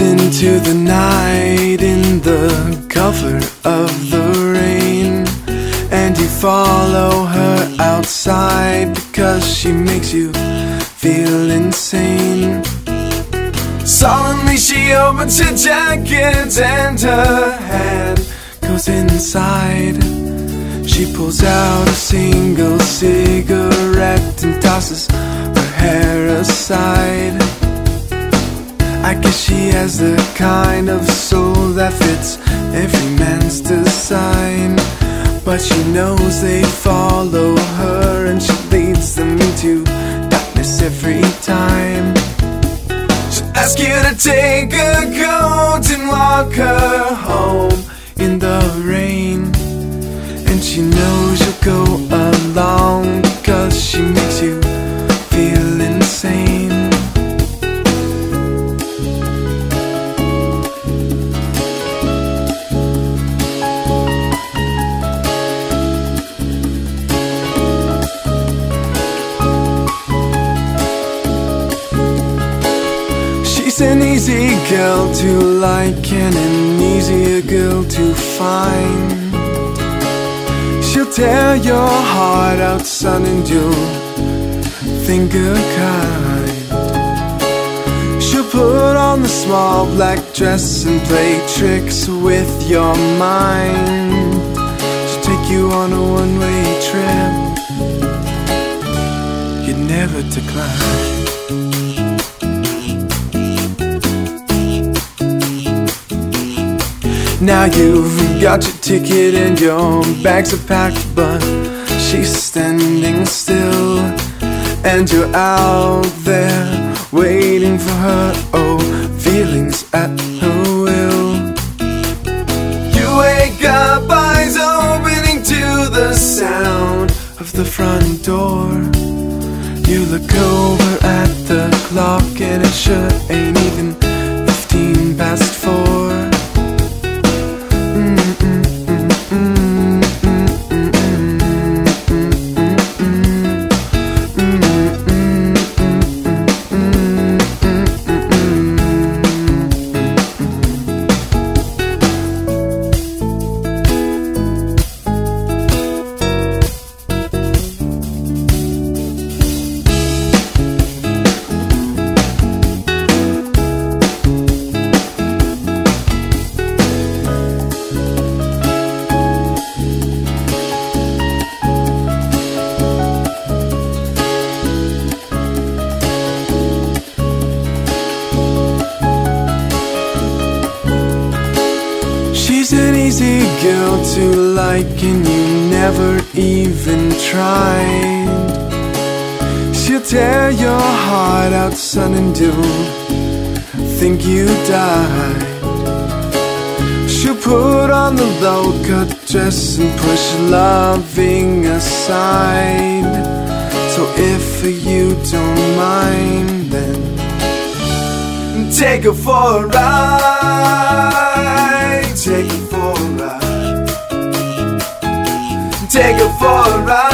into the night in the cover of the rain. And you follow her outside because she makes you feel insane. Solemnly she opens her jacket and her hand goes inside. She pulls out a single cigarette and tosses her hair she has the kind of soul that fits every man's design. But she knows they follow her and she leads them into darkness every time. She'll ask you to take a coat and walk her home in the rain. And she knows you'll go She's an easy girl to like and an easier girl to find. She'll tear your heart out, son, and you'll think her kind. She'll put on the small black dress and play tricks with your mind. She'll take you on a one way trip. You'd never decline. Now you've got your ticket and your bags are packed, but she's standing still. And you're out there waiting for her, oh, feelings at her will. You wake up, eyes opening to the sound of the front door. You look over at the clock and it sure ain't even easy girl to like and you never even tried. She'll tear your heart out, son, and do think you died. She'll put on the low-cut dress and push loving aside. So if you don't mind then Take her for a ride. Take her for a ride.